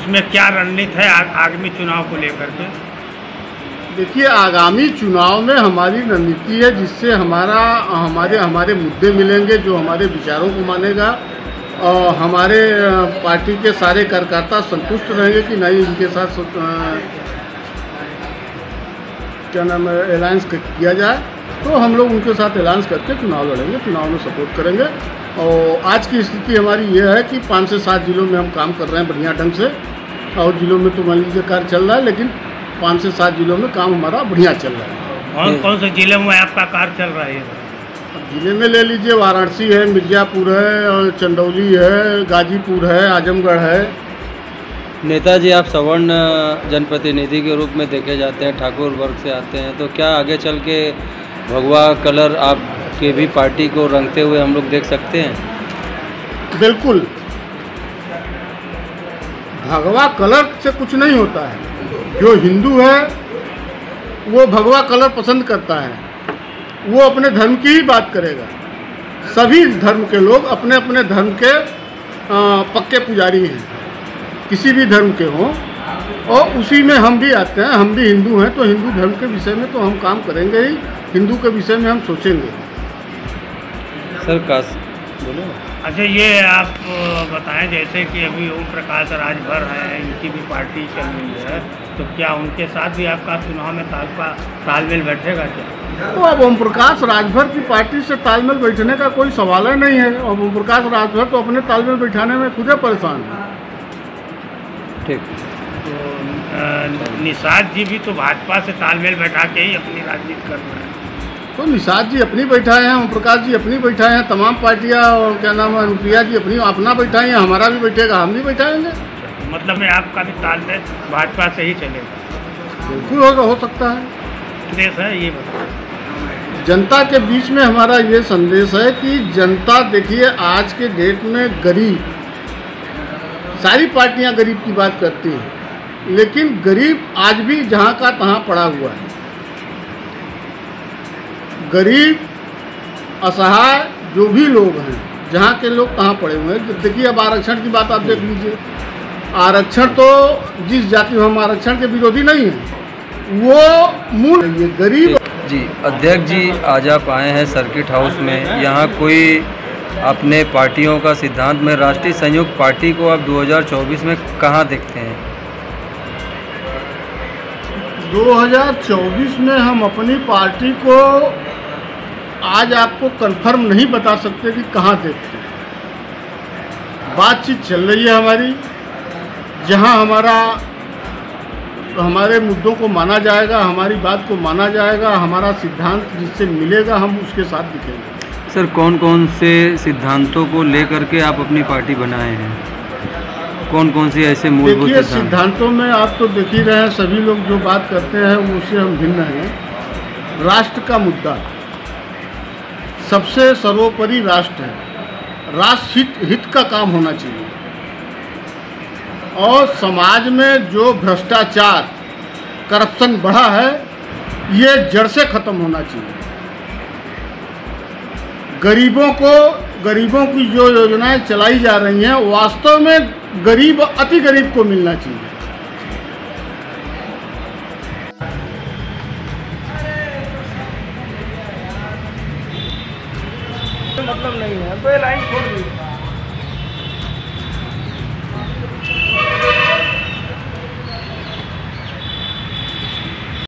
उसमें क्या रणनीति है आगामी चुनाव को लेकर के? देखिए, आगामी चुनाव में हमारी रणनीति है जिससे हमारा, हमारे हमारे मुद्दे मिलेंगे, जो हमारे विचारों को मानेगा। और हमारे पार्टी के सारे कार्यकर्ता संतुष्ट रहेंगे कि नहीं इनके साथ क्या नाम अलायंस किया जाए। तो हम लोग उनके साथ अलायंस करके चुनाव लड़ेंगे चुनाव में सपोर्ट करेंगे। और आज की स्थिति हमारी ये है कि पाँच से सात जिलों में हम काम कर रहे हैं बढ़िया ढंग से और जिलों में तो मान लीजिए कार्य चल रहा है लेकिन पाँच से सात जिलों में काम हमारा बढ़िया चल रहा है। कौन कौन से ज़िले में आपका कार्य चल रहा है ज़िले में ले लीजिए वाराणसी है मिर्ज़ापुर है और चंदौली है गाजीपुर है आजमगढ़ है। नेताजी आप सवर्ण जनप्रतिनिधि के रूप में देखे जाते हैं ठाकुर वर्ग से आते हैं तो क्या आगे चल के भगवा कलर आपके भी पार्टी को रंगते हुए हम लोग देख सकते हैं। बिल्कुल। भगवा कलर से कुछ नहीं होता है। जो हिंदू है, वो भगवा कलर पसंद करता है। वो अपने धर्म की ही बात करेगा। सभी धर्म के लोग अपने अपने धर्म के पक्के पुजारी हैं। किसी भी धर्म के हों और उसी में हम भी आते हैं हम भी हिंदू हैं तो हिंदू धर्म के विषय में तो हम काम करेंगे ही हिंदू के विषय में हम सोचेंगे। सर काश बोलो। अच्छा ये आप बताएँ जैसे कि अभी ओम प्रकाश राजभर हैं इनकी भी पार्टी चल रही है तो क्या उनके साथ भी आपका चुनाव में तालपा तालमेल बैठेगा क्या? तो अब ओम प्रकाश राजभर की पार्टी से तालमेल बैठने का कोई सवाल ही नहीं है। अब ओम प्रकाश राजभर तो अपने तालमेल बैठाने में खुद परेशान है। ठीक। तो निषाद जी भी तो भाजपा से तालमेल बैठा के ही अपनी राजनीति कर रहे हैं। तो निषाद जी अपनी बैठाए हैं ओम प्रकाश जी अपनी बैठाए हैं तमाम पार्टियाँ और क्या नाम है अनुप्रिया जी अपनी अपना बैठाए हैं हमारा भी बैठेगा हम भी बैठाएँगे। मतलब में आपका भी तालमेल भाजपा से ही चलेगा। बिल्कुल होगा हो सकता है। संदेश है ये जनता के बीच में हमारा ये संदेश है कि जनता देखिए आज के डेट में गरीब सारी पार्टियाँ गरीब की बात करती हैं। लेकिन गरीब आज भी जहाँ का तहां पड़ा हुआ है। गरीब, असहाय, जो भी लोग हैं, जहाँ के लोग कहाँ पड़े हुए हैं। देखिए, अब आरक्षण की बात आप देख लीजिए। आरक्षण तो जिस जाति में हम आरक्षण के विरोधी नहीं हैं, वो मूल ये गरीब जी, अध्यक्ष जी, आज आप आए हैं सर्किट हाउस में। यहाँ कोई अपने पार्टियों का सिद्धांत में, राष्ट्रीय संयुक्त पार्टी को आप 2024 में कहाँ देखते हैं? 2024 में हम अपनी पार्टी को आज आपको कंफर्म नहीं बता सकते कि कहाँ देखते हैं बातचीत चल रही है हमारी, जहाँ हमारा, हमारे मुद्दों को माना जाएगा, हमारी बात को माना जाएगा, हमारा सिद्धांत जिससे मिलेगा, हम उसके साथ दिखेंगे। सर कौन कौन से सिद्धांतों को लेकर के आप अपनी पार्टी बनाए हैं? कौन कौन से ऐसे मूलभूत देखिए सिद्धांतों? में आप तो देख ही रहे हैं सभी लोग जो बात करते हैं उससे हम भिन्न हैं। राष्ट्र का मुद्दा। सबसे सर्वोपरि राष्ट्र है। राष्ट्र हित हित का काम होना चाहिए। और समाज में जो भ्रष्टाचार करप्शन बढ़ा है ये जड़ से खत्म होना चाहिए। गरीबों को गरीबों की जो योजनाएँ चलाई जा रही हैं वास्तव में गरीब अति गरीब को मिलना चाहिए। मतलब नहीं है तो ये लाइन छोड़ दीजिए।